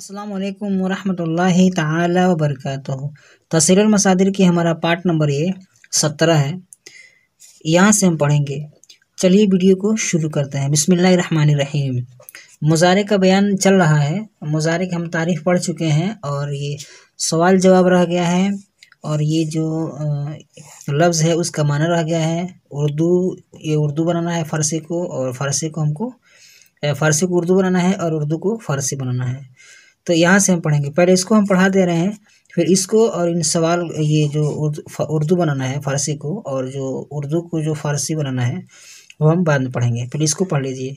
अस्सलाम वालेकुम वरहमतुल्लाहि ताला वबरकातुहू तस्वीर मसादिर की हमारा पार्ट नंबर ये सत्रह है। यहाँ से हम पढ़ेंगे। चलिए वीडियो को शुरू करते हैं। बिस्मिल्लाहिर्रहमानिर्रहीम। मुजारे का बयान चल रहा है। मुजारे की हम तारीफ़ पढ़ चुके हैं और ये सवाल जवाब रह गया है और ये जो लफ्ज़ है उसका माना रह गया है। उर्दू, ये उर्दू बनाना है फ़ारसी को और फ़ारसी को हमको फ़ारसी को उर्दू बनाना है और उर्दू को फ़ारसी बनाना है। तो यहाँ से हम पढ़ेंगे। पहले इसको हम पढ़ा दे रहे हैं, फिर इसको और इन सवाल, ये जो उर्दू बनाना है, फ़ारसी को, और जो उर्दू को जो फ़ारसी बनाना है, वो हम बाद में पढ़ेंगे। पहले इसको पढ़ लीजिए।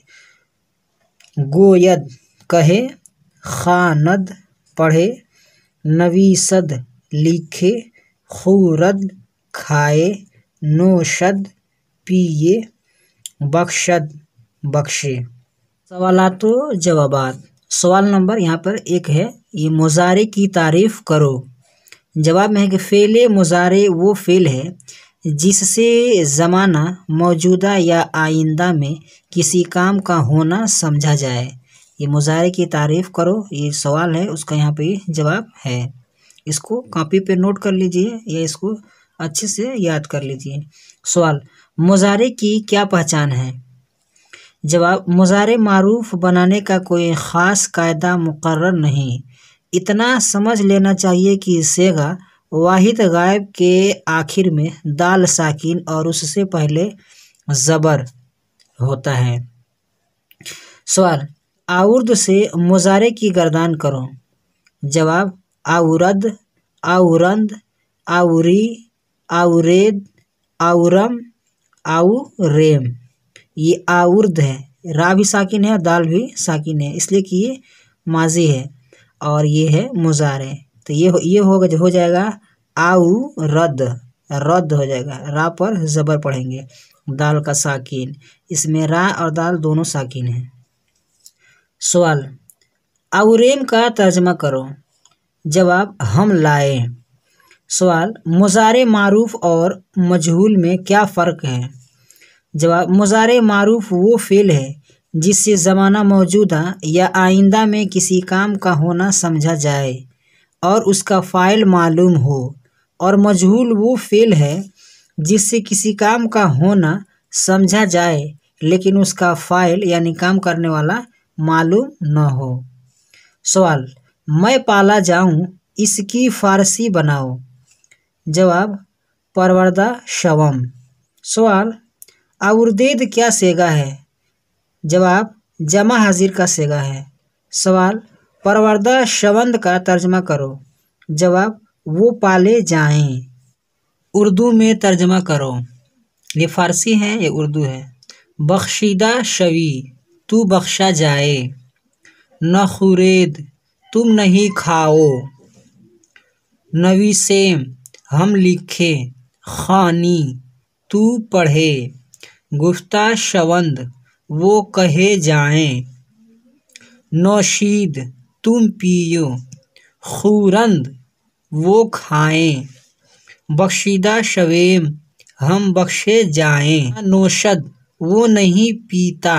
गोयद कहे, खानद पढ़े, नवीसद लिखे, खूरद खाए, नोशद पिए, बख्शद बख्शे। सवालात जवाबात। सवाल नंबर यहाँ पर एक है, ये मुजारे की तारीफ़ करो। जवाब में है कि फ़ेल मुजारे वो फ़ेल है, जिससे ज़माना मौजूदा या आइंदा में किसी काम का होना समझा जाए। ये मुजारे की तारीफ़ करो, ये सवाल है, उसका यहाँ पे जवाब है। इसको कॉपी पे नोट कर लीजिए या इसको अच्छे से याद कर लीजिए। सवाल, मुजारे की क्या पहचान है? जवाब, मुज़ार मारूफ बनाने का कोई ख़ास कायदा मुकर नहीं। इतना समझ लेना चाहिए कि सेगा वाहिद गायब के आखिर में दाल साकिन और उससे पहले ज़बर होता है। सवाल, आउर्द से मुजारे की गर्दान करो। जवाब, आउरद, आउरंद, आउरी, आउरेद, आउरम, आउरेम। ये आउर्द है। रा भी साकिन है और दाल भी साकिन है इसलिए कि ये माजी है और ये है मुजारे तो ये हो, ये होगा जो हो जाएगा आउ रद रद्द हो जाएगा। रा पर ज़बर पढ़ेंगे दाल का साकिन। इसमें रा और दाल दोनों साकिन हैं। सवाल आउरेम का तर्जमा करो। जवाब हम लाए। सवाल मुजारे मारूफ और मजहूल में क्या फ़र्क है? जवाब, मुज़ार मारूफ वो फ़ेल है जिससे ज़माना मौजूदा या आइंदा में किसी काम का होना समझा जाए और उसका फ़ाइल मालूम हो और मजहूल वो फ़ेल है जिससे किसी काम का होना समझा जाए लेकिन उसका फ़ाइल यानी काम करने वाला मालूम न हो। सवाल, मैं पाला जाऊँ, इसकी फ़ारसी बनाओ? जवाब, परवरदा शवम। सवाल आउरदेद क्या सेगा है? जवाब, जमा हाजिर का सेगा है। सवाल, परवरदा शबंद का तर्जमा करो। जवाब, वो पाले जाएँ। उर्दू में तर्जमा करो। ये फ़ारसी है, ये उर्दू है। बख्शीदा शवी, तू बख्शा जाए। न खुरेद, तुम नहीं खाओ। नवी सेम, हम लिखे। खानी, तू पढ़े। गुफ्ता शवंद, वो कहे जाएँ, नौशीद तुम पियो, खूरंद वो खाएँ, बख्शीदा शवेम हम बख्शे जाएँ। नौशद वो नहीं पीता,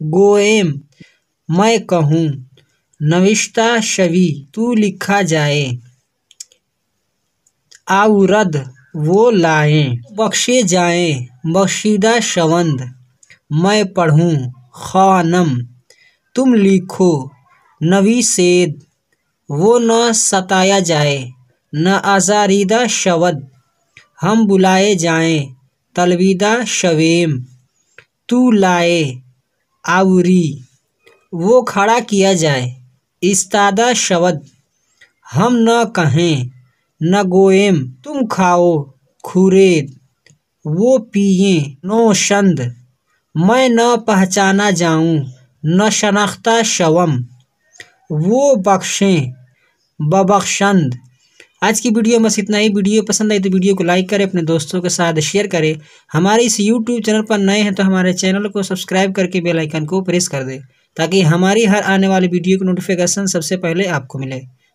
गोएम मैं कहूँ नविश्ता शवी तू लिखा जाए। आउरद वो लाएँ, बख्शे जाएँ, बख्शीदा शवंद। मैं पढ़ूँ, खानम। तुम लिखो नवी सेद। वो न सताया जाए, न आज़ारीदा शवद। हम बुलाए जाएँ तलविदा शवेम। तू लाए, आवरी। वो खड़ा किया जाए, इस्तादा शवद। हम न कहें न गोएम तुम खाओ खुरेद। वो पिए नो शंद। मैं न पहचाना जाऊँ, न शनाख्ता शवम। वो बख्शें, बबख्शंद। आज की वीडियो बस इतना ही। वीडियो पसंद आई तो वीडियो को लाइक करें, अपने दोस्तों के साथ शेयर करें। हमारे इस यूट्यूब चैनल पर नए हैं तो हमारे चैनल को सब्सक्राइब करके बेल आइकन को प्रेस कर दें, ताकि हमारी हर आने वाली वीडियो की नोटिफिकेशन सबसे पहले आपको मिले।